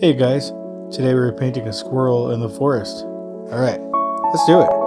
Hey guys, today we're painting a squirrel in the forest. Alright, let's do it.